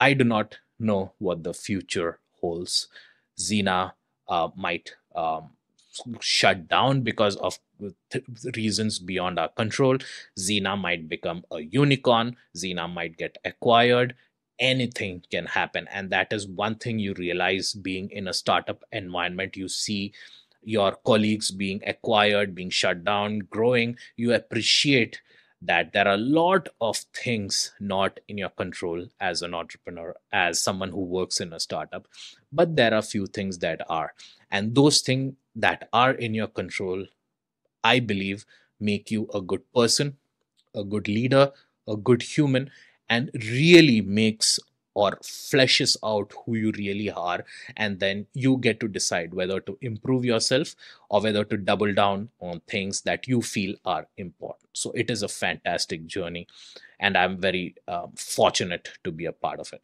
I do not know what the future holds. Xena uh, might um, shut down because of th- reasons beyond our control. Xena might become a unicorn. Xena might get acquired. Anything can happen. And that is one thing you realize being in a startup environment. You see your colleagues being acquired, being shut down, growing. You appreciate that there are a lot of things not in your control as an entrepreneur, as someone who works in a startup, but there are few things that are. And those things that are in your control, I believe, make you a good person, a good leader, a good human, and really makes or fleshes out who you really are. And then you get to decide whether to improve yourself or whether to double down on things that you feel are important. So it is a fantastic journey. And I'm very um, fortunate to be a part of it.